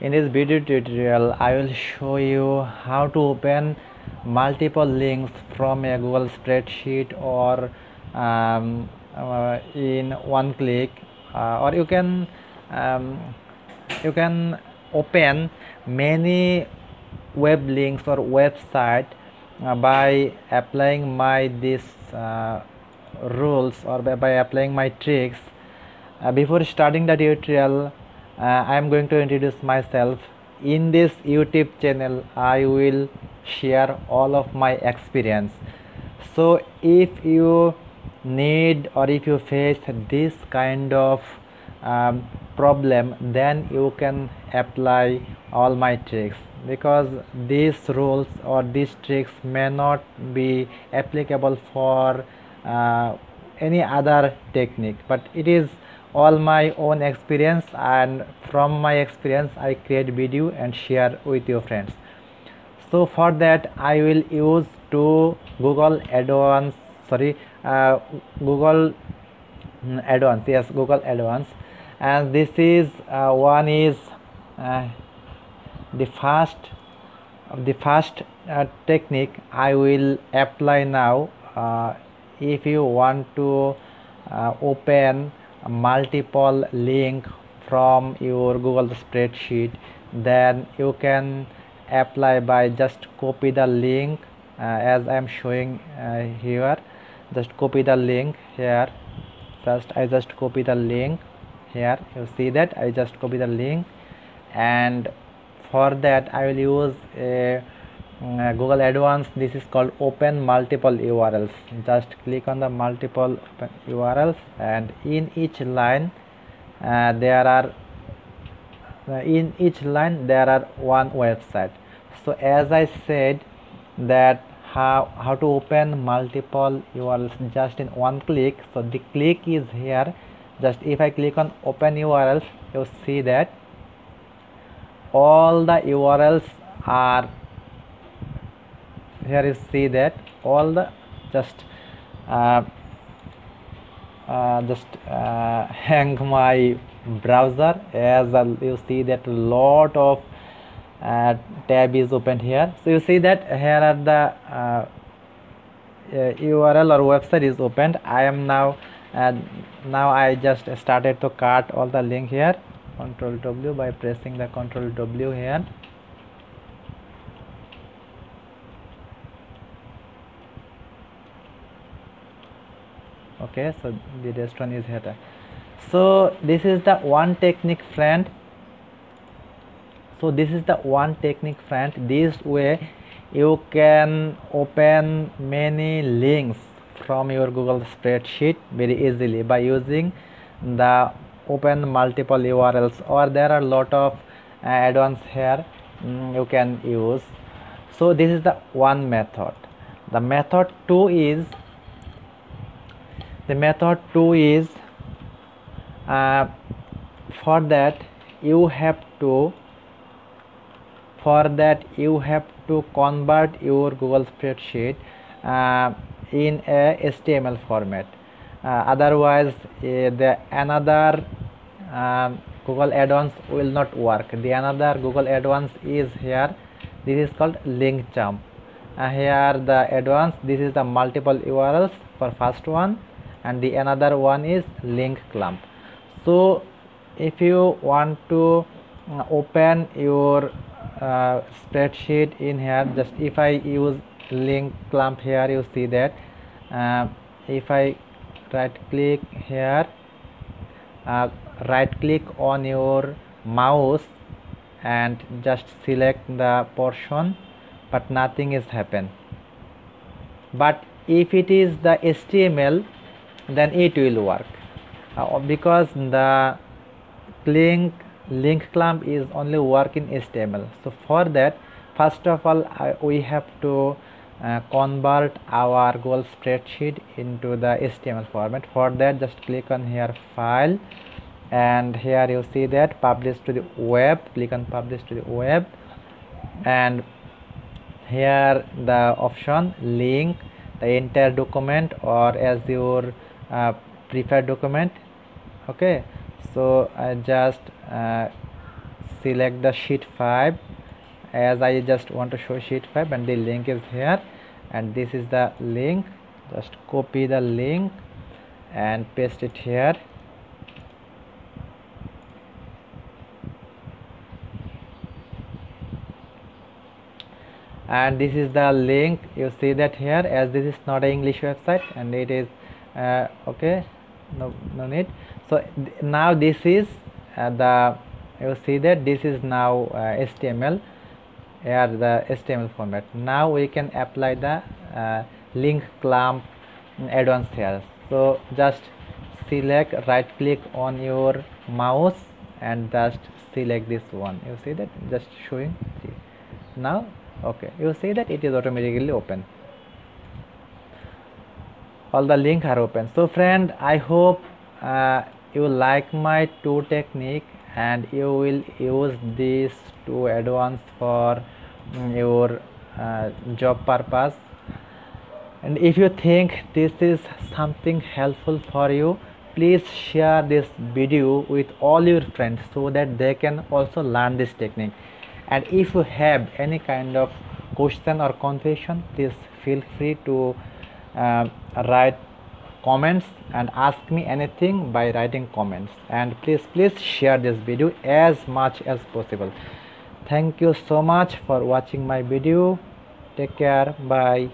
in this video tutorial I will show you how to open multiple links from a Google spreadsheet or um, uh, in one click uh, or you can um, you can open many web links or website uh, by applying my this uh, rules or by, by applying my tricks. Uh, before starting the tutorial uh, I am going to introduce myself. In this YouTube channel I will share all of my experience. So if you need or if you face this kind of um, problem then you can apply all my tricks. Because these rules or these tricks may not be applicable for uh, any other technique but it is all my own experience and from my experience I create video and share with your friends. So for that I will use to Google Advanced sorry uh, Google mm, Advanced yes Google Advanced and this is uh, one is uh, the first the first uh, technique I will apply now uh, if you want to uh, open multiple link from your google spreadsheet then you can apply by just copy the link uh, as i am showing uh, here. Just copy the link here. First i just copy the link here. You see that? I just copy the link. And for that i will use a uh, google advanced this is called open multiple urls just click on the multiple urls and in each line uh, there are uh, in each line there are one website. So as i said that how how to open multiple urls just in one click. So the click is here. Just if i click on open urls you see that all the urls are here you see that all the just uh, uh, just uh, hang my browser as you see that lot of uh, tab is opened here. So you see that here are the URL uh, or website is opened. I am now and now I just started to cut all the link here. Control W by pressing the control W here okay so the restaurant is here. So this is the one technique friend. So this is the one technique friend. This way you can open many links from your google spreadsheet very easily by using the open multiple urls or there are lot of uh, add-ons here mm, you can use. So this is the one method. The method two is the method 2 is uh, for that you have to for that you have to convert your google spreadsheet uh, in a html format. Uh, otherwise uh, the another um, google add-ons will not work. The another google add-ons is here. This is called link clump. Uh, here the add-ons this is the multiple urls for first one and the another one is link clump so if you want to uh, open your uh, spreadsheet in here just if I use link clump here you see that uh, if I right click here uh, right click on your mouse and just select the portion but nothing is happen. But if it is the HTML then it will work. Uh, because the link link clump is only work in HTML so for that first of all uh, we have to uh, convert our goal spreadsheet into the HTML format. For that just click on here file. And here you see that publish to the web. Click on publish to the web. And here the option link the entire document or as your uh, preferred document okay? So I just uh, select the sheet 5 as I just want to show sheet 5 and the link is here. And this is the link. Just copy the link and paste it here. And this is the link. You see that here? As this is not an English website and it is uh, okay. No no need. So now this is uh, the you see that this is now uh, HTML here the HTML format. Now we can apply the uh, link clump add-ons here. So just select right click on your mouse and just select this one. You see that? Just showing. Now okay. You see that it is automatically open all the link are open. So friend i hope uh, you like my two technique and you will use these two advanced for mm, your uh, job purpose. And if you think this is something helpful for you please share this video with all your friends so that they can also learn this technique. And if you have any kind of question or confusion please feel free to Uh, write comments and ask me anything by writing comments. And please please share this video as much as possible. Thank you so much for watching my video. Take care. Bye